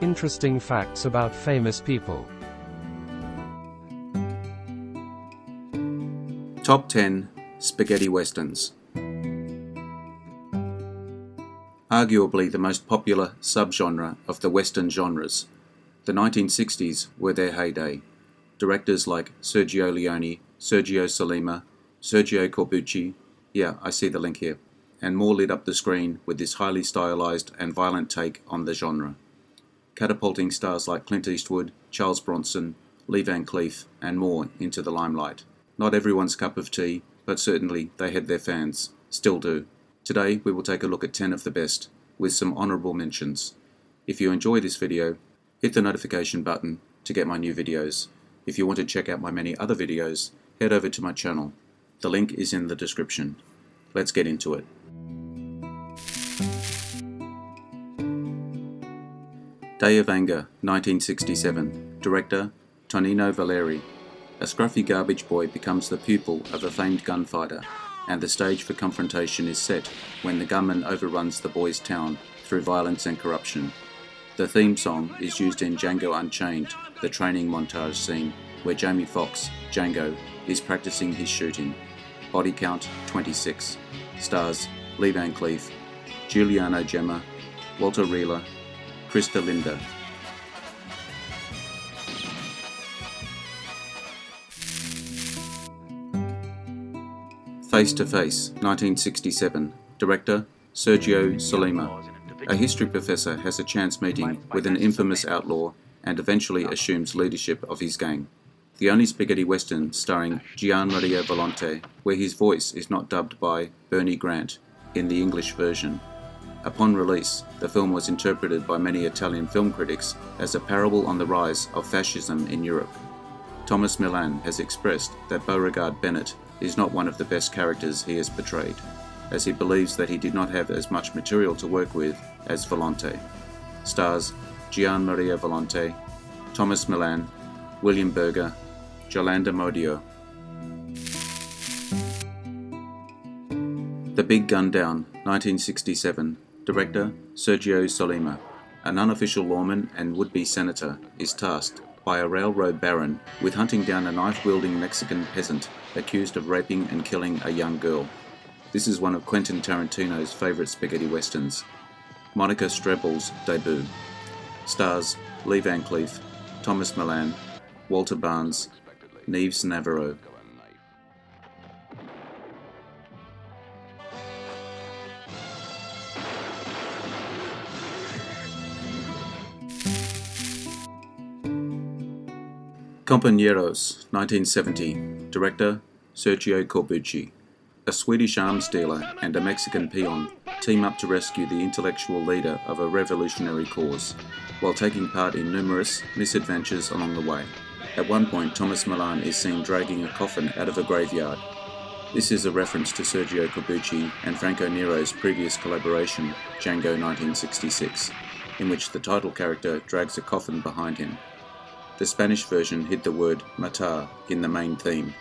Interesting facts about famous people. Top 10 Spaghetti Westerns. Arguably the most popular subgenre of the Western genres, the 1960s were their heyday. Directors like Sergio Leone, Sergio Sollima, Sergio Corbucci, yeah, I see the link here, and more lit up the screen with this highly stylized and violent take on the genre catapulting stars like Clint Eastwood, Charles Bronson, Lee Van Cleef, and more into the limelight. Not everyone's cup of tea, but certainly they had their fans. Still do. Today we will take a look at 10 of the best, with some honourable mentions. If you enjoy this video, hit the notification button to get my new videos. If you want to check out my many other videos, head over to my channel. The link is in the description. Let's get into it. Day of Anger, 1967. Director, Tonino Valerii. A scruffy garbage boy becomes the pupil of a famed gunfighter, and the stage for confrontation is set when the gunman overruns the boy's town through violence and corruption. The theme song is used in Django Unchained, the training montage scene where Jamie Foxx, Django, is practicing his shooting. Body count 26. Stars Lee Van Cleef, Giuliano Gemma, Walter Rehler, Christa Linder. Face to Face, 1967. Director, Sergio Sollima. A history professor has a chance meeting with an infamous outlaw and eventually assumes leadership of his gang. The only spaghetti western starring Gian Maria Volonte, where his voice is not dubbed by Bernie Grant in the English version. Upon release, the film was interpreted by many Italian film critics as a parable on the rise of fascism in Europe. Tomas Milian has expressed that Beauregard Bennett is not one of the best characters he has portrayed, as he believes that he did not have as much material to work with as Volonte. Stars Gian Maria Volonte, Tomas Milian, William Berger, Jolanda Modio. The Big Gun Down, 1967, Director Sergio Sollima, an unofficial lawman and would-be senator, is tasked by a railroad baron with hunting down a knife-wielding Mexican peasant accused of raping and killing a young girl. This is one of Quentin Tarantino's favourite spaghetti westerns. Monica Strebel's debut. Stars Lee Van Cleef, Tomas Milian, Walter Barnes, Nieves Navarro. Compañeros, 1970. Director Sergio Corbucci. A Swedish arms dealer and a Mexican peon team up to rescue the intellectual leader of a revolutionary cause, while taking part in numerous misadventures along the way. At one point, Tomas Milian is seen dragging a coffin out of a graveyard. This is a reference to Sergio Corbucci and Franco Nero's previous collaboration, Django 1966, in which the title character drags a coffin behind him. The Spanish version hid the word matar in the main theme,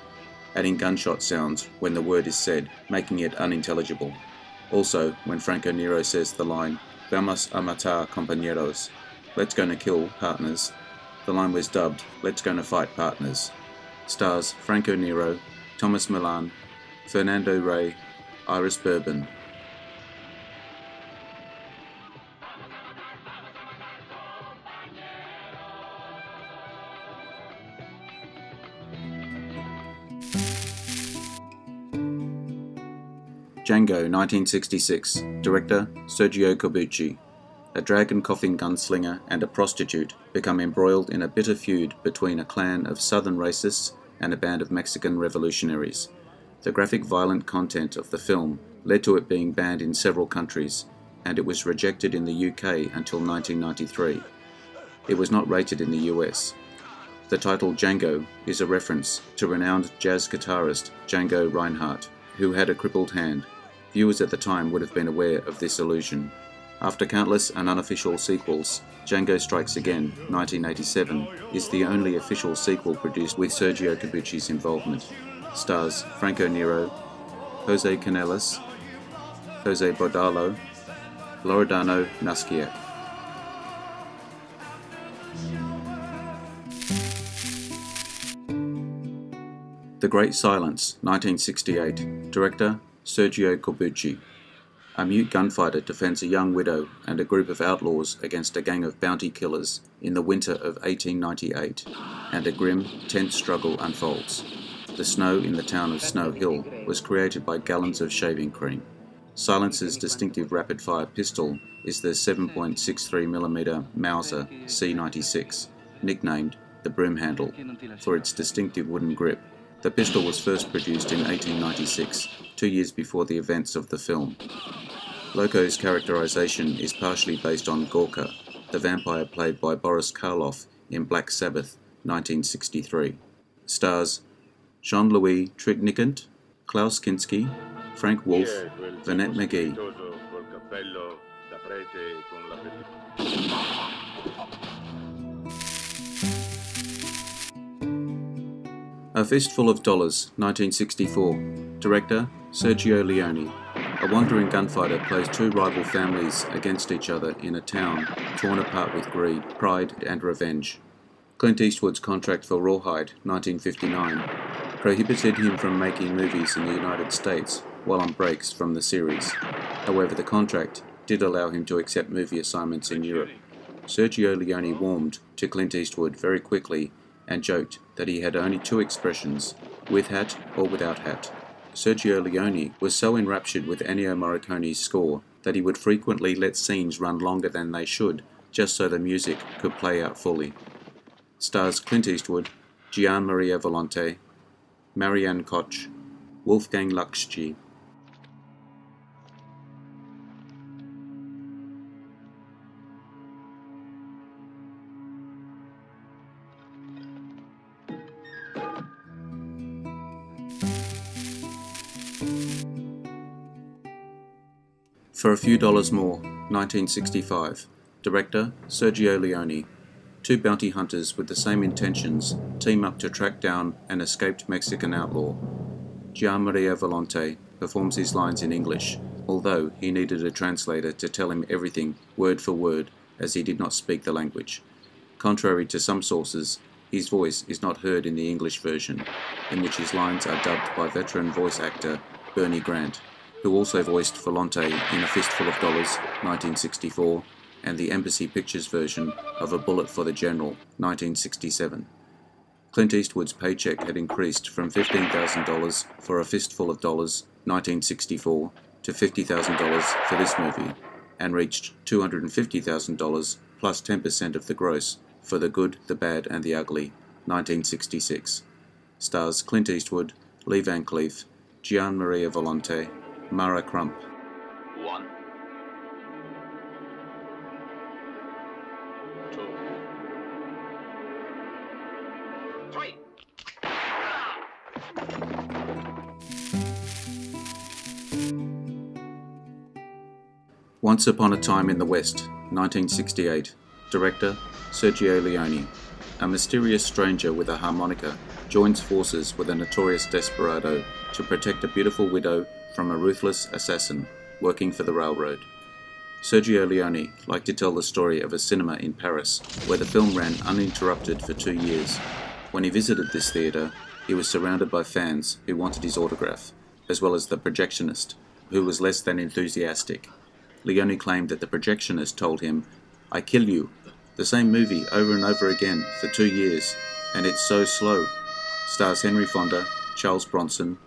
adding gunshot sounds when the word is said, making it unintelligible. Also, when Franco Nero says the line, Vamos a matar compañeros, let's go to kill partners, the line was dubbed, let's Go to fight partners. Stars Franco Nero, Tomas Milian, Fernando Rey, Iris Berben, Django 1966, director Sergio Corbucci. A dragon coughing gunslinger and a prostitute become embroiled in a bitter feud between a clan of southern racists and a band of Mexican revolutionaries. The graphic violent content of the film led to it being banned in several countries, and it was rejected in the UK until 1993. It was not rated in the US. The title Django is a reference to renowned jazz guitarist Django Reinhardt, who had a crippled hand Viewers at the time would have been aware of this illusion. After countless and unofficial sequels, Django Strikes Again, 1987, is the only official sequel produced with Sergio Corbucci's involvement. stars Franco Nero, Jose Canellas, Jose Bódalo, Loredana Nusciak. The Great Silence, 1968. Director Sergio Corbucci. A mute gunfighter defends a young widow and a group of outlaws against a gang of bounty killers in the winter of 1898, and a grim, tense struggle unfolds. The snow in the town of Snow Hill was created by gallons of shaving cream. Silence's distinctive rapid-fire pistol is the 7.63mm Mauser C96, nicknamed the broom handle, for its distinctive wooden grip. The pistol was first produced in 1896, two years before the events of the film. Loco's characterization is partially based on Gorca, the vampire played by Boris Karloff in Black Sabbath, 1963. Stars Jean-Louis Trintignant, Klaus Kinski, Frank Wolff, Vonetta McGee. A Fistful of Dollars, 1964. Director Sergio Leone. A wandering gunfighter plays two rival families against each other in a town torn apart with greed, pride, and revenge. Clint Eastwood's contract for Rawhide, 1959, prohibited him from making movies in the United States while on breaks from the series. However, the contract did allow him to accept movie assignments in Europe. Sergio Leone warmed to Clint Eastwood very quickly and joked that he had only two expressions, with hat or without hat. Sergio Leone was so enraptured with Ennio Morricone's score that he would frequently let scenes run longer than they should, just so the music could play out fully. Stars Clint Eastwood, Gian Maria Volonte, Marianne Koch, Wolfgang Lukschy. For a Few Dollars More, 1965. Director Sergio Leone. Two bounty hunters with the same intentions team up to track down an escaped Mexican outlaw. Gian Maria Volonte performs his lines in English, although he needed a translator to tell him everything word for word as he did not speak the language. Contrary to some sources, his voice is not heard in the English version, in which his lines are dubbed by veteran voice actor Bernie Grant who also voiced Volonte in A Fistful of Dollars, 1964, and the Embassy Pictures version of A Bullet for the General, 1967. Clint Eastwood's paycheck had increased from $15,000 for A Fistful of Dollars, 1964, to $50,000 for this movie, and reached $250,000 plus 10% of the gross for The Good, the Bad, and the Ugly, 1966. Stars Clint Eastwood, Lee Van Cleef, Gian Maria Volonte, Mara Krupp. One. Two. Three. Once Upon a Time in the West, 1968. Director Sergio Leone. A mysterious stranger with a harmonica joins forces with a notorious desperado to protect a beautiful widow from a ruthless assassin working for the railroad. Sergio Leone liked to tell the story of a cinema in Paris where the film ran uninterrupted for two years. When he visited this theatre, he was surrounded by fans who wanted his autograph, as well as the projectionist, who was less than enthusiastic. Leone claimed that the projectionist told him, I kill you, the same movie over and over again for two years, and it's so slow. Stars Henry Fonda, Charles Bronson,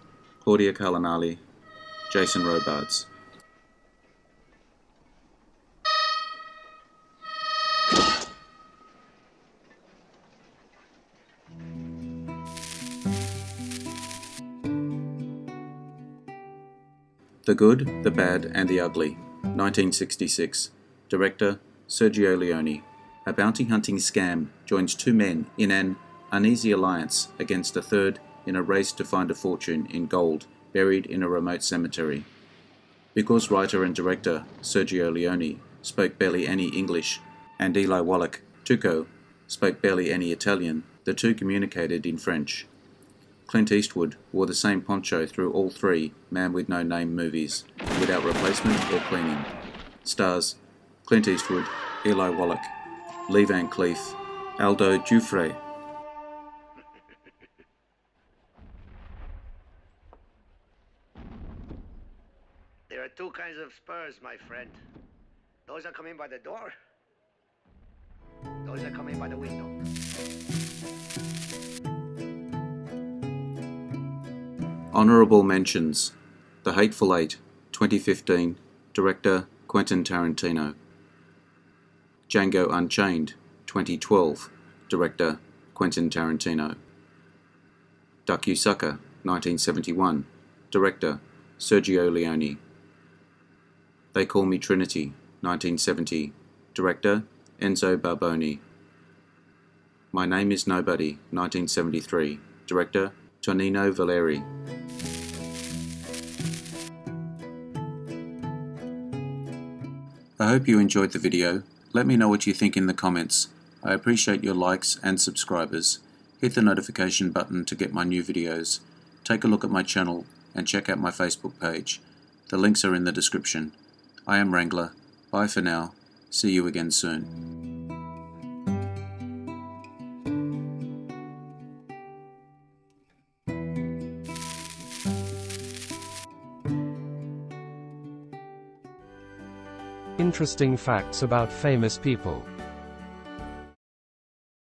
Claudia Cardinale, Jason Robards. The Good, the Bad, and the Ugly, 1966. Director Sergio Leone. A bounty hunting scam joins two men in an uneasy alliance against a third in a race to find a fortune in gold buried in a remote cemetery. Because writer and director Sergio Leone spoke barely any English and Eli Wallach, Tuco, spoke barely any Italian, the two communicated in French. Clint Eastwood wore the same poncho through all three Man with No Name movies, without replacement or cleaning. Stars Clint Eastwood, Eli Wallach, Lee Van Cleef, Aldo Giuffre, There are two kinds of spurs, my friend. Those that come in by the door, those that come in by the window. Honourable mentions The Hateful Eight, 2015, Director Quentin Tarantino. Django Unchained, 2012, Director Quentin Tarantino. Duck You Sucker, 1971, Director Sergio Leone. They Call Me Trinity, 1970, Director Enzo Barboni. My Name is Nobody, 1973, Director Tonino Valerii. I hope you enjoyed the video. Let me know what you think in the comments. I appreciate your likes and subscribers. Hit the notification button to get my new videos. Take a look at my channel and check out my Facebook page. The links are in the description. I am Wrangler. Bye for now. See you again soon. Interesting facts about famous people.